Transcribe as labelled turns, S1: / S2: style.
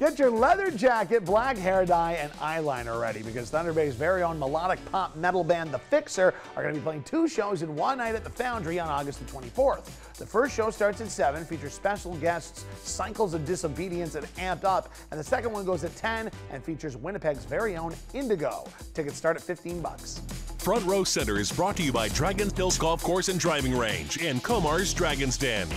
S1: Get your leather jacket, black hair dye, and eyeliner ready because Thunder Bay's very own melodic pop metal band, The Fixer, are going to be playing two shows in one night at the Foundry on August the 24th. The first show starts at 7, features special guests Cycles of Disobedience and Amped Up, and the second one goes at 10 and features Winnipeg's very own Indigo. Tickets start at 15 bucks.
S2: Front Row Center is brought to you by Dragon Hills Golf Course and Driving Range and Comar's Dragon's Den.